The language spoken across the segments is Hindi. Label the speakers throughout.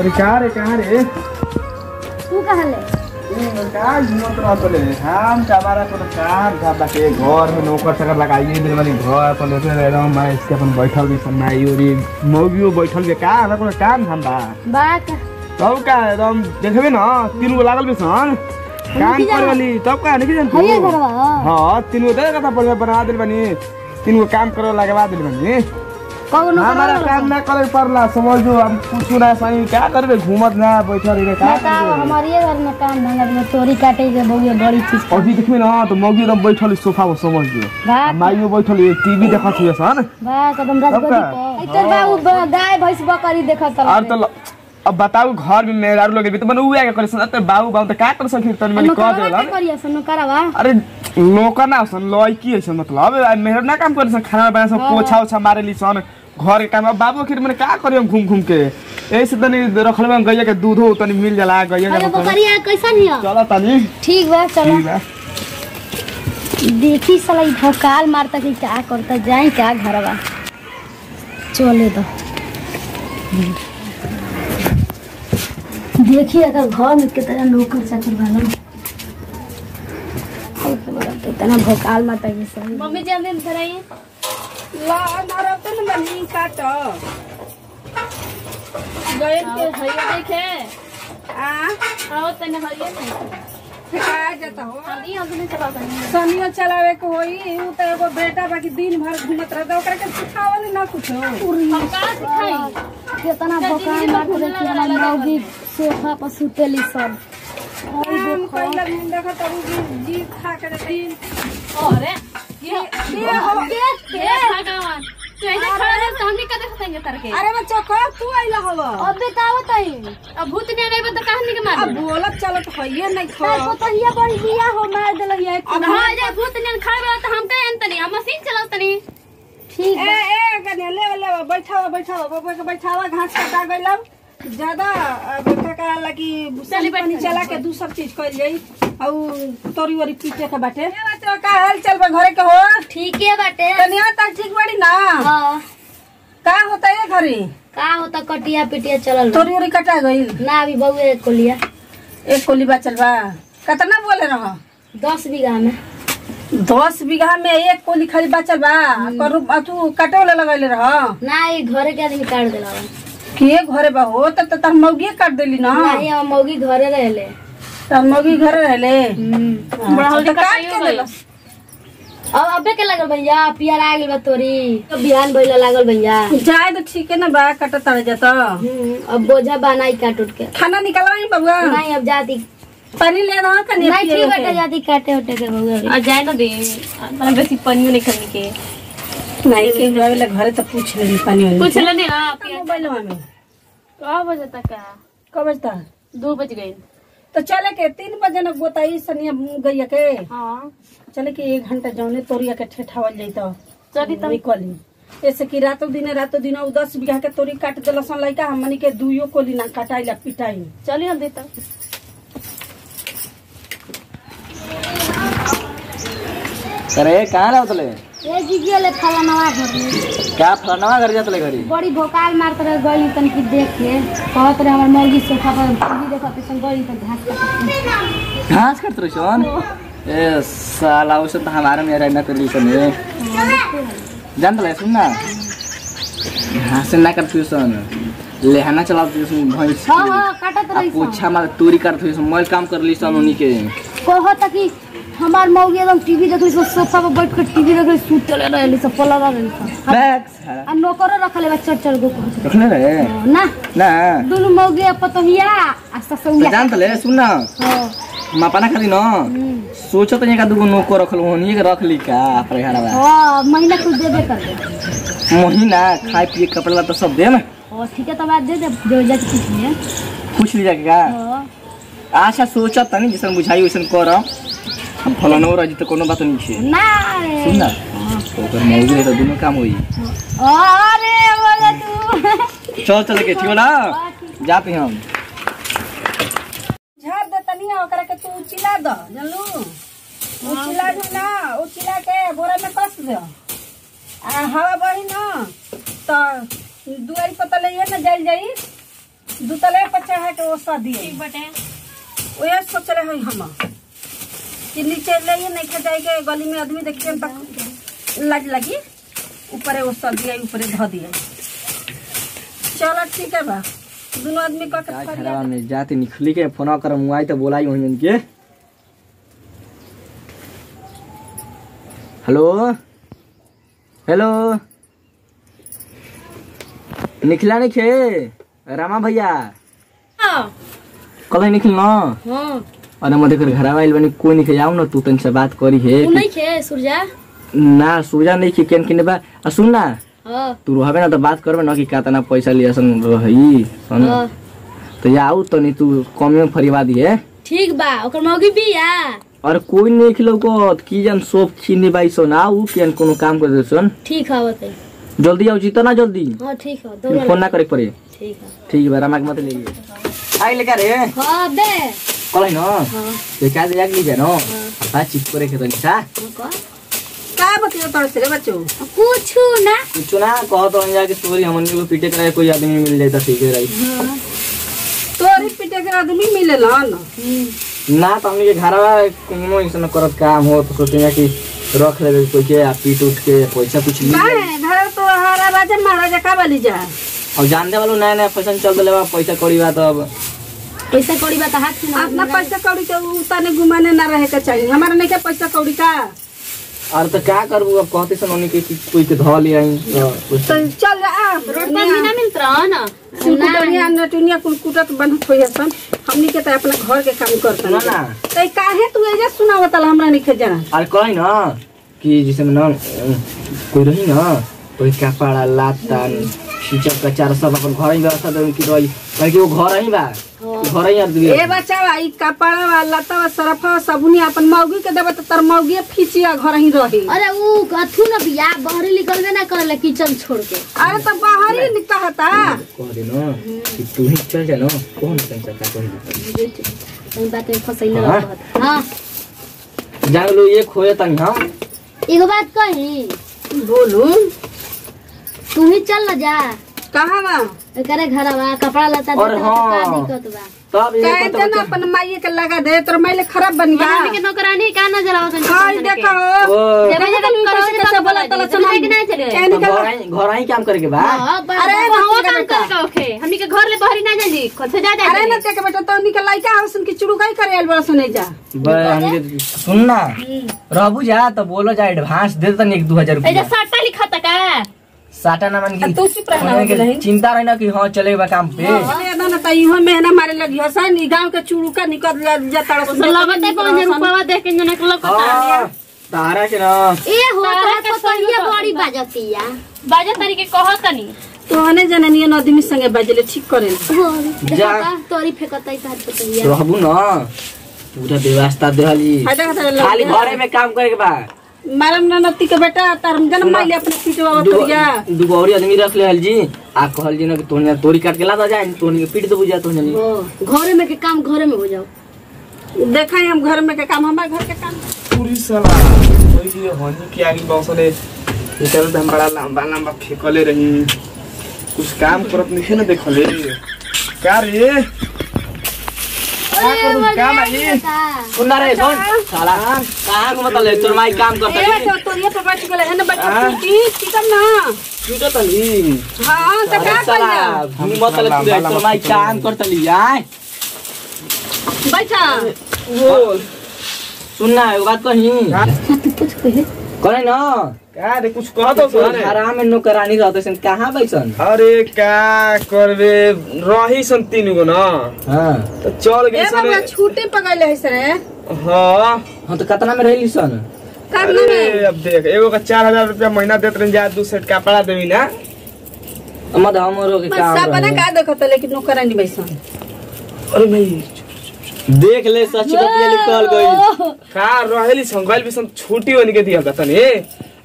Speaker 1: अरे कहाँ रे कहाँ रे?
Speaker 2: तू कहाँ ले?
Speaker 1: हम हमारा काम था बाटे घर में नौकर चाकर लगाइए दिल वाली घर पर लेते रह रहा। मैं इसके अपन बैठल भी सन्नाई उरी मौगियो बैठल भी का हमरा कोनो काम धाम बा
Speaker 2: बात
Speaker 1: तब का एकदम देखबे ना तीन गो लागल भी सन। काम
Speaker 2: की
Speaker 1: करे वाली तब का नहीं जान
Speaker 2: हइये घरवा।
Speaker 1: हाँ तीन गो दे कथा पड़े बना दिल बनी। तीन गो काम करे लगवा दिल बनी।
Speaker 2: कौनो
Speaker 1: हमारा काम ना करे पड़ला समझो हम कुछ ना सही क्या करबे घूमत ना बैठल रहे का
Speaker 2: बताओ हमारे घर में काम धंधा में चोरी काटे के बहुए बड़ी चीज़
Speaker 1: अभी देखबे ना तो मौगी एकदम बैठल सोफा पर समझ
Speaker 2: बात
Speaker 1: माइयो बैठल टीवी देखत हुए सन
Speaker 2: बात एकदम राजगोदी
Speaker 1: सबका?
Speaker 2: पे इतर बाबू गाय भैंस बकरी देखत
Speaker 1: और तो अब बताऊ घर में मेहरारू लोग भी तो मने उहे के करे सन तो बाबू बाबू तो का कर सके तन मने कह देला
Speaker 2: करिया सन करवा
Speaker 1: अरे नौकर ना सन लड़की है सन मतलब मेहर ना काम करे सन खाना बना सन पोछा ओछा मारे ली सन घर के काम अब बाबू आखिर मने का करियो घूम घूम के ऐसे तनी रखल में गैया के दूध हो तनी मिल जाला गैया
Speaker 2: अरे
Speaker 1: के
Speaker 2: बकरिया कैसन हिया
Speaker 1: चला तनी
Speaker 2: ठीक बा चलो
Speaker 1: ठीक बा
Speaker 2: देखी साला ई भोकाल मारता कि क्या करता जाए क्या घरवा चले दो देखिए अगर घर में कितना नौकर चाकर वाला कितना भोकाल मारता कि सही
Speaker 3: मम्मी जल्दी धराइए
Speaker 4: ला नरते न बनी काट। गए के
Speaker 3: हरिया देखे।
Speaker 4: आ
Speaker 3: आओ तने
Speaker 4: हो
Speaker 3: पाएँगे
Speaker 4: सनियो चलावे के होई उ त एगो बेटा बाकी दिन भर घूमत रहता ओकरा के सिखावल ना कुछ।
Speaker 3: हम का सिखाई?
Speaker 2: कितना भोकाल मारता देखिए हमार मौगी सोफा पर सुतेली सब।
Speaker 4: हम पहले दिन तब जी जी खा के दिन
Speaker 3: अरे। ये
Speaker 4: ये हो
Speaker 3: ये भगवान। तू ऐसे खड़ा रह तो हम नहीं कर देखेंगे
Speaker 4: अरे बच्चा कब तू आइला हवा
Speaker 2: अब बतावत है
Speaker 3: अब भूत नहीं आने तो कहानी के मार।
Speaker 4: अब बोलत चलत होइए नहीं खा।
Speaker 2: तार पतहिया बड़ी बिया हो मार देलक है
Speaker 3: अब हाँ जे भूत नहीं खा तो हम पे अंतनी हम मशीन चलाओ तनी
Speaker 2: ठीक
Speaker 4: ए ए कन्या ले ले बैठावा बैठावा बाबा बैठावा घास कटा गइलम। ज़्यादा का लगी
Speaker 3: चली
Speaker 4: पानी चला के दूसर चीज़ कइल जाई औ तोरी वरी पीटे के बाटे। का हाल चल बा घरे के हो
Speaker 2: ठीक है बाटे।
Speaker 4: कन्या तक ठीक बड़ी ना?
Speaker 2: हाँ।
Speaker 4: का होता है घरे?
Speaker 2: का होता कटिया पिटिया चलल
Speaker 4: तोरी वरी कटा गइल?
Speaker 2: ना अभी बहुए को लिया
Speaker 4: एक कोली बा। कितना बोले रह?
Speaker 2: दस बीघा में।
Speaker 4: दस बीघा में एक कोली खाली बचल बा। करू तू कटे वाला लगैले रह?
Speaker 2: ना ये घरे के आदमी काट देला।
Speaker 4: के घरे बा हो तब तो तहर मौगिए काट देली ना।
Speaker 2: ना ये हम मौगी घरे रहले।
Speaker 4: तहर मौगी घरे रहले।
Speaker 2: हम्म।
Speaker 3: बड़ा हल्दी
Speaker 4: तो काट के। देलस।
Speaker 2: अब अबे के लागल भैया पियर आ गेल बा तोरी। तो बिहान भइला लागल भैया।
Speaker 4: जाए तो ठीक है ना बा कट तड़ जाता
Speaker 2: हम्म, अब बोझा बनाई काट उठ के।
Speaker 4: खाना निकलवाई बबुआ
Speaker 2: नहीं अब जाती
Speaker 4: पानी ले रहा कनी
Speaker 2: नहीं ठीक बटे जाती काटे उठे के बहुए
Speaker 3: और जाए ना दे। मतलब बेसी पनियो नहीं करने के।
Speaker 4: नहीं के घरे तो पूछ लेनी पानी वाली।
Speaker 3: पूछ लेने ना
Speaker 4: मोबाइल में
Speaker 3: बजे तक का
Speaker 4: कब बजता
Speaker 3: दो बज गए
Speaker 4: तो चले के तीन बजे न गोताई सनिया गैया के?
Speaker 3: हाँ।
Speaker 4: चले के एक घंटा जौने तोरिया के ठेठावल जाता
Speaker 3: चली तब।
Speaker 4: निकली ऐसे कि रातों दिने रातों दिन दस बीघा के तोरी काट दिल सन लइका हमनी के दुइयो कोली ना कटाइला पिटाई।
Speaker 3: चली हल्दी
Speaker 5: अरे कहाँ रहो तले
Speaker 2: ए जीजिए ले फलानवा घर में
Speaker 5: क्या फलाना घर जा तले घरी?
Speaker 2: बड़ी भोकाल मारत रहे गई तन की देख के कहत रहे हमर मुर्गी सोफा पर टीवी देखत सन गई त घास काटत
Speaker 5: घास काट रही सन ए साला उसे तो हमारे में रहना कर ली सन ये जान तले सुन ना? घास ना काट रही सन लेहना चला रही सन भैंस
Speaker 2: हाँ हाँ काटत रही
Speaker 5: पोछा मार तूरी काट रही सन मोल काम कर ली सन उन्हीं के।
Speaker 2: कहत कि हमार मौगी एकदम टीवी देख रही सोफा पर बैठ के टीवी देख रही सुतले रहली सब पलगा रहली सब आ नौकरो रखले बा चढ़ चढ़ गो
Speaker 5: रखले रहे?
Speaker 2: रहे। ना?
Speaker 5: ना।
Speaker 2: दुनु मौगी पतोहिया आ
Speaker 5: तो
Speaker 2: ससुया
Speaker 5: जान तले सुन ना।
Speaker 2: हाँ।
Speaker 5: हम अपना खाली न। सोचत नहीं का दूगो नौको रखल होनी के रख ली का अपने में
Speaker 2: हाँ महीना कुछ देबे कर दे।
Speaker 5: महीना खाए पिए कपड़ा तो सब दे ना।
Speaker 2: और ठीक है तो बात दे दे दे जा के कुछ नहीं
Speaker 5: पूछ लीजिए का
Speaker 2: हाँ।
Speaker 5: अच्छा सोचत तनी जैसन बुझाई वैसन कर। हम फलानो रही तो कोनो बात नहीं. छे
Speaker 2: ना
Speaker 5: सुन ना तो ओकर मौगी रहे तो दोनों काम होई
Speaker 2: अरे बोले तू.
Speaker 5: चल चल के ठीक हो ना जाते हम.
Speaker 4: झाड़ दे तनी ओकरा के तू चिल्ला द जानलू उचिला दू ना उचिला के बोरा में कस दे. आ हवा बही ना तो दुआरी पर ले ना जाइल जाई. दुतले पर चढ़ा के ओसा दिए.
Speaker 3: ठीक बटे।
Speaker 4: ओए सोच रहे हम। कि नीचे ले ये नहीं खा जाएगा गली में आदमी देखिए तक लग लगी ऊपर ओसा दिया ऊपर धो दिया चलो ठीक है बा। दोनों आदमी का के
Speaker 5: का में जाते निखली के फ़ोन कर मुआई तो बोलाई होई इनके। हेलो? हेलो? निखला नहीं खे? रामा भैया? कल निखल न?
Speaker 2: हाँ।
Speaker 5: अरे म देख घरवा आइल बनी कोई नहीं आऊ न तू तनसे बात करी हे
Speaker 2: नहीं खे सूर्या
Speaker 5: ना सोजा नहीं कि केन किने बा आ सुन ना
Speaker 2: हाँ
Speaker 5: तू रहबे ना तो बात करबे न कि कातना पैसा लिया सन रही सन तो या आऊ तो नहीं तू कम में फरिवा दिए
Speaker 2: ठीक बा ओकर मौगी भी या
Speaker 5: और कोई नहीं खिलो को की जन सोप खीने बाई सो ना ऊ केन कोनो काम कर दे सन
Speaker 2: ठीक है बताई
Speaker 5: जल्दी आओ जीतो ना जल्दी
Speaker 2: हाँ ठीक है
Speaker 5: फ़ोन ना करे पड़े
Speaker 2: ठीक है
Speaker 5: ठीक है रामाक मत ले आई ले रे
Speaker 2: हाँ बे
Speaker 5: कलाई न
Speaker 2: हाँ
Speaker 5: ते का दे ली जानो बा चिप करे के तो
Speaker 2: हाँ,
Speaker 4: बतियो तोड़ से बच्चों
Speaker 2: कुछ ना
Speaker 5: कुछ ना कहो तो जा के स्टोरी हमन को पीटे करे कोई आदमी मिल जाए तो ठीक है रही
Speaker 2: हाँ
Speaker 4: तोरी पीटे के आदमी मिले ना
Speaker 2: हम्म,
Speaker 5: ना तो हमनी के घरवा कोनो इंसान करत काम हो तो सोचे कि रख लेबे कोई के आ पीट उठ के पैसा कुछ जाए
Speaker 4: काहे घर तो हरा राजा महाराजा का बली जा
Speaker 5: और जानते वालो नया नया फ़ैशन चल दिले बा पैसा कौड़ी बा तो अब
Speaker 2: पैसा कौड़ी बा तो हाथ
Speaker 4: अपना पैसा कौड़ी के उताने घुमाने ना रहे के चाहिए हमारा नहीं के पैसा कौड़ी का।
Speaker 5: और तो क्या करबू? अब कहते सन उन्हीं के कि कोई के धो ले आई। तो
Speaker 4: तो चल आ
Speaker 3: रोड पर भी ना मिलत रहा ना?
Speaker 4: कुटनिया नटुनिया कुल कुटत बनत होई सन। हमनी के तो अपना घर के काम करते
Speaker 5: सुनो ना।
Speaker 4: तो काहे तू एजे सुनावत हमरा नहीं के जाना?
Speaker 5: और कही ना कि जैसे में ना कोई रही ना कोई कपड़ा लाता का चार सब अपन घर ही व्यवस्था दे कि रही कहे कि वो घर ही। बा घर ही यार दिए
Speaker 4: ए बच्चा ई कपड़ा वाला लता सरफा सबुनी अपन मौगी के देबे तो तर मौगी फीचिया घर ही रही।
Speaker 2: अरे उ अथु न बिया बहरी निकलबे ना करले किचन छोड़ के।
Speaker 4: अरे तो बाहर ही कहता
Speaker 5: कह दे ना कि तू ही चल जा ना कौन का कही
Speaker 2: कहीं बात में फसैले
Speaker 5: हाँ?
Speaker 2: हाँ।
Speaker 5: जान लो ये खोए तंग हम
Speaker 2: एगो बात कही।
Speaker 4: बोलू।
Speaker 2: तू ही चल ना जा।
Speaker 4: कहाँ बा?
Speaker 2: एकरे घरवा कपड़ा लता
Speaker 5: और
Speaker 2: तो का
Speaker 5: हाँ।
Speaker 2: दिक्कत बा।
Speaker 5: तब ये
Speaker 4: कहे
Speaker 5: कहते
Speaker 4: ना अपन माइये के लगा दे तोर माइले खराब बन गया।
Speaker 3: हमनी के नौकरानी का नज़र आवत है
Speaker 4: हाय देखो।
Speaker 5: ओ।
Speaker 3: जब जब करो
Speaker 4: कैसे
Speaker 3: तो बोला
Speaker 4: बोला
Speaker 3: तला
Speaker 4: तला
Speaker 3: सुना कि नहीं चले।
Speaker 4: क्या
Speaker 5: तो घर ही घर ही काम करे के बा
Speaker 4: अरे
Speaker 3: वो काम
Speaker 4: का
Speaker 3: कर का ओखे हमनी के घर ले बहरी ना जानी खुद से जा जा
Speaker 4: अरे ना देख बेटा तो निकल लाइका हसन की चुड़ू काई करे बड़ा सुने जा।
Speaker 5: बे हमके सुन ना। रहबू जा तो बोलो जा एडवांस दे तनी एक 2000
Speaker 3: ए
Speaker 5: रुपया।
Speaker 3: जा सट्टा लिखा था का
Speaker 5: साटा ना मन की
Speaker 4: तू चुप रहना
Speaker 5: होने के चिंता रही। ना कि हाँ चलेगा काम पे।
Speaker 4: अरे ना ना त इहो मेहना मारे लगी हसन ई गाँव के चुड़ू का निकल जा तड़
Speaker 3: उस लगत है पाँच रुपया देख के जने लग
Speaker 5: हाँ, तारा के ना।
Speaker 2: ए हो
Speaker 3: तारा
Speaker 2: तो
Speaker 3: के
Speaker 2: पतलिया
Speaker 3: संग
Speaker 2: बड़ी बाजतिया
Speaker 3: बाजा तरीके कहत तनी।
Speaker 4: तो हने जननियन आदमी संगे बजले ठीक करे
Speaker 2: हो
Speaker 5: जा।
Speaker 2: तोरी फेकतई का पतलिया
Speaker 5: रहबू ना। पूरा व्यवस्था देहली। खाली घरे में काम करे के बा।
Speaker 4: मालम ना नती के बेटा तार जन माइले अपने पीटवा उतरिया
Speaker 5: दूगो और आदमी रख ले जी आ कहल जी ना कि तोहनी तोरी काट के ला जाए तोहनी के पीट देबू जा तोहनी
Speaker 2: हो घरे में के काम घरे में हो जाओ।
Speaker 4: देखा हम घर में के काम हमारे घर के काम।
Speaker 1: पूरी साला। वही हनी के आगे बौसले इधर हम बड़ा लंबा लंबा फेंकले रही। कुछ काम करत नहीं ना देखले। का रे? का काम आई
Speaker 5: सुन रे सुन साला कहाँ को मतलब तोर माई काम करता है
Speaker 4: तो तोरिया पे बैठ गेले है ना
Speaker 1: हाँ।
Speaker 4: बच्चा की ठीक ना
Speaker 5: छूटो तली
Speaker 4: हाँ तो का करिया
Speaker 5: हम मतलब तू माई काम करता ली आय
Speaker 4: बैठा
Speaker 1: बोल
Speaker 5: सुन ना बात कही
Speaker 2: कुछ कहे
Speaker 5: करे ना
Speaker 1: का रे कुछ कह दो सर।
Speaker 5: में नौकरानी रहते सन कहाँ बैसन
Speaker 1: अरे का करबे रही सन तीन गो ना।
Speaker 5: हाँ।
Speaker 1: तो चल
Speaker 4: ए
Speaker 1: गए
Speaker 4: बाबा छूटे पगले है सरे।
Speaker 1: हाँ।
Speaker 5: हाँ तो कितना में रहली सन?
Speaker 4: करना में?
Speaker 1: अब देख एगो का चार हज़ार रुपया महीना देत रही जा दू सेट कपड़ा देवी ना।
Speaker 5: मत हमरो के
Speaker 4: बस
Speaker 5: काम
Speaker 4: अपना
Speaker 5: रहे।
Speaker 4: का देखत लेकिन नौकरानी बैसन
Speaker 1: अरे नहीं
Speaker 5: देख ले सच बतिया निकल गई
Speaker 1: का रहेली संगल भी सन छुट्टी होने के दिया तनी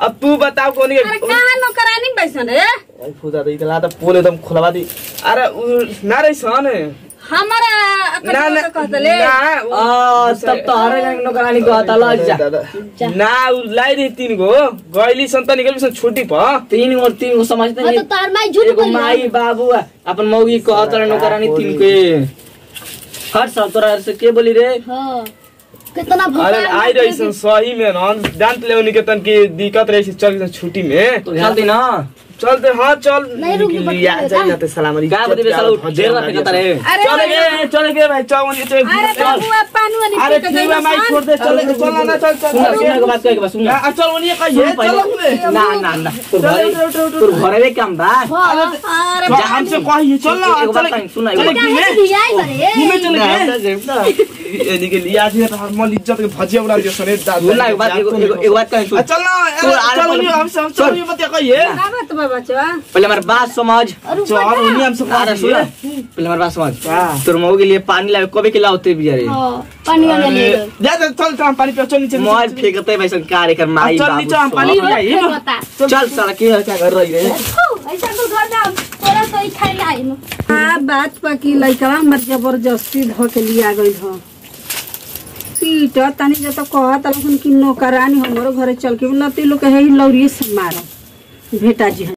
Speaker 1: अब तू बताओ कौन के
Speaker 4: अरे कहाँ नौकरानी बैसन रे?
Speaker 1: आई फुदा दे इतला तो पोल एकदम खुलवा दी। अरे ना रही सन
Speaker 4: हमारा
Speaker 1: ना ना
Speaker 4: कहतले
Speaker 1: ना
Speaker 5: आ, तब तो हरे रंग नौकरानी कहता लग जा।
Speaker 1: ना लाई रही तीन गो। गईली सन त निकल सन छुट्टी प।
Speaker 5: तीन और तीन को समझते
Speaker 2: हाँ,
Speaker 5: नहीं।
Speaker 2: तो तार माई झूठ बोली
Speaker 5: माई बाबू अपन मौगी कहत रहे नौकरानी तीन के हर साल तोरा से के बोली रे?
Speaker 2: हाँ। कितना
Speaker 1: अरे आई रही सही में ना डांट ले के तन की दिक्कत रही चल छुट्टी में।
Speaker 5: तो चलती चल
Speaker 1: ते हाँ चल लिया
Speaker 5: जाए सलाम
Speaker 4: उठ
Speaker 1: चल चल भाई
Speaker 4: अरे
Speaker 1: अरे
Speaker 4: माइक
Speaker 1: छोड़ दे चल चल ना चल
Speaker 5: सुन के बात कर के सुन
Speaker 1: चल उन्हें का
Speaker 5: ये
Speaker 1: चल
Speaker 5: ना ना ना तू घर तू काम बा
Speaker 1: हम से कह चल ना
Speaker 5: सुन
Speaker 2: एक
Speaker 1: बात चल गए यानी के लिया हम इज्जत के भजिया
Speaker 5: बात एक बात कह
Speaker 1: चल चल हम से हम मत कहिए
Speaker 4: बचवा
Speaker 5: पहले हमारी बात समझ
Speaker 1: चल
Speaker 5: पहले हमारी बात समझ। तोर मऊ के लिए पानी लावे कभी के लाओते भी अरे
Speaker 2: हाँ पानी वाला ले लो
Speaker 1: जा जा चल चल पानी चल नीचे
Speaker 5: फेंकते भाई माई
Speaker 1: चल नीचे हम। पानी
Speaker 5: चल साला के क्या कर रही रे
Speaker 2: ऐसा तो घर में हम तोरा तो ही खाई लाई नु
Speaker 4: आ बात पा की लइका हमर ज़बरदस्ती ध के लिया गइल ह पीट तनी जब तो कहत की नौकरानी हमरो घरे चल के नती लोग के है लौरी से मार भेटा जी